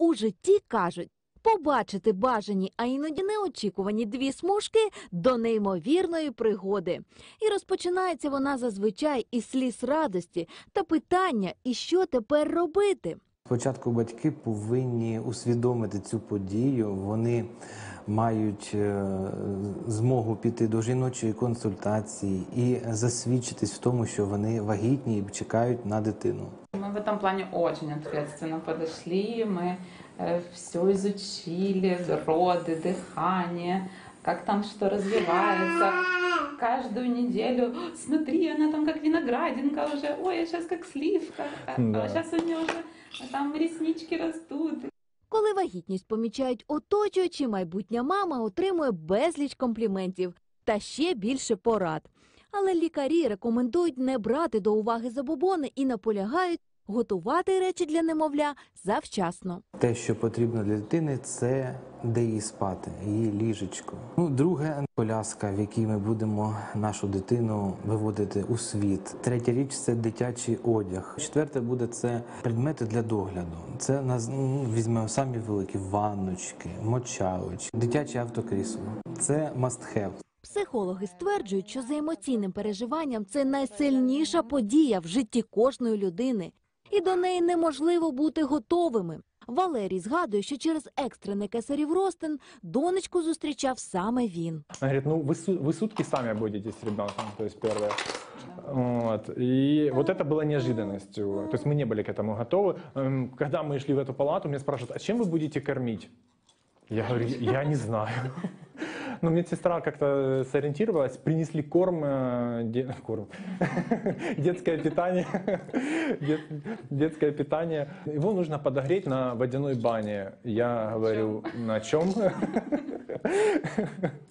у житті кажуть. Побачити бажані, а іноді неочікувані дві смужки до неймовірної пригоди. І розпочинається вона зазвичай із сліз радості та питання, і що тепер робити. Спочатку батьки повинні усвідомити цю подію. Вони мають е, змогу піти до жіночої консультації і засвідчитись в тому, що вони вагітні і чекають на дитину. Мы в этом плане очень ответственно подошли. Мы все изучили, роды, дыхание, как там что развивается. Каждую неделю, смотри, она там как виноградинка уже, ой, а сейчас как сливка, а, Да. а сейчас у нее уже там реснички растут. Коли вагітність помічають оточуючі, майбутня мама отримує безліч компліментів та ще більше порад. Але лікарі рекомендують не брати до уваги забобони і наполягають готувати речі для немовля завчасно. Те, що потрібно для дитини, це де їй спати, її ліжечко. Ну, друге коляска, в якій ми будемо нашу дитину виводити у світ. Третя річ це дитячий одяг. Четверте буде це предмети для догляду. Це нас ну, візьмемо самі великі ванночки, мочалочки, дитяче автокрісло. Це must have. Психологи стверджують, що за емоційним переживанням це найсильніша подія в житті кожної людини, і до неї неможливо бути готовими. Валерій згадує, що через екстрений кесарів розтин донечку зустрічав саме він. Она говорит, ну вы, су- вы сутки сами будете с ребенком, то есть первое. Вот. И вот это было неожиданностью. То есть мы не были к этому готовы. Эм, Когда мы шли в эту палату, меня спрашивают, а чем вы будете кормить? Я говорю, я не знаю. Но медсестра как-то сориентировалась, принесли корм, э, де- корм. детское питание, Дет- детское питание. Его нужно подогреть на водяной бане. Я говорю, на чем?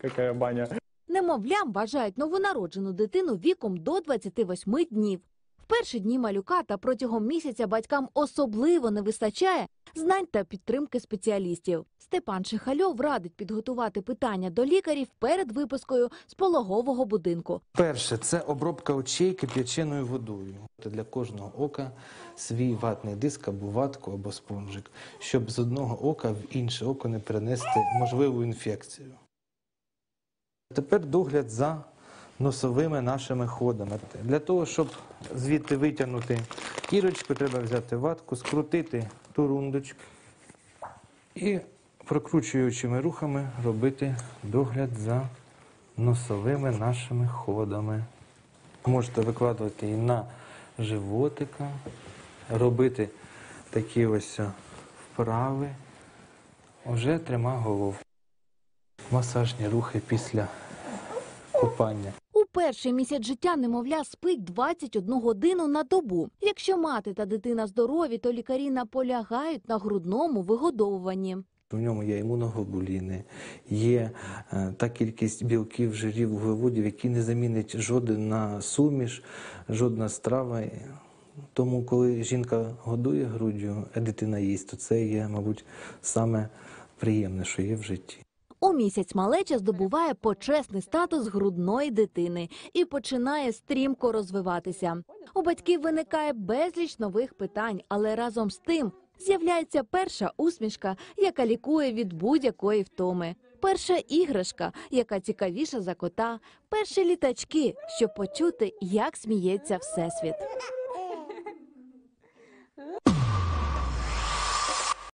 Какая баня? Немовлям вважають новонароджену дитину віком до 28 днів. В перші дні малюка та протягом місяця батькам особливо не вистачає знань та підтримки спеціалістів. Степан Шихальов радить підготувати питання до лікарів перед випискою з пологового будинку. Перше це обробка очей кип'яченою водою. Для кожного ока свій ватний диск або ватку або спонжик, щоб з одного ока в інше око не перенести можливу інфекцію. Тепер догляд за носовими нашими ходами. Для того, щоб звідти витягнути кірочку, треба взяти ватку, скрутити ту рундочку і прокручуючими рухами робити догляд за носовими нашими ходами. Можете викладувати і на животика, робити такі ось вправи вже трьома голов. Масажні рухи після купання. Перший місяць життя немовля спить 21 годину на добу. Якщо мати та дитина здорові, то лікарі наполягають на грудному вигодовуванні. В ньому є імуноглобуліни, є е, та кількість білків, жирів, вуглеводів, які не замінить жодна суміш, жодна страва. Тому, коли жінка годує груддю, а дитина їсть, то це є, мабуть, саме приємне, що є в житті. У місяць малеча здобуває почесний статус грудної дитини і починає стрімко розвиватися. У батьків виникає безліч нових питань, але разом з тим з'являється перша усмішка, яка лікує від будь-якої втоми. Перша іграшка, яка цікавіша за кота, перші літачки, щоб почути, як сміється всесвіт.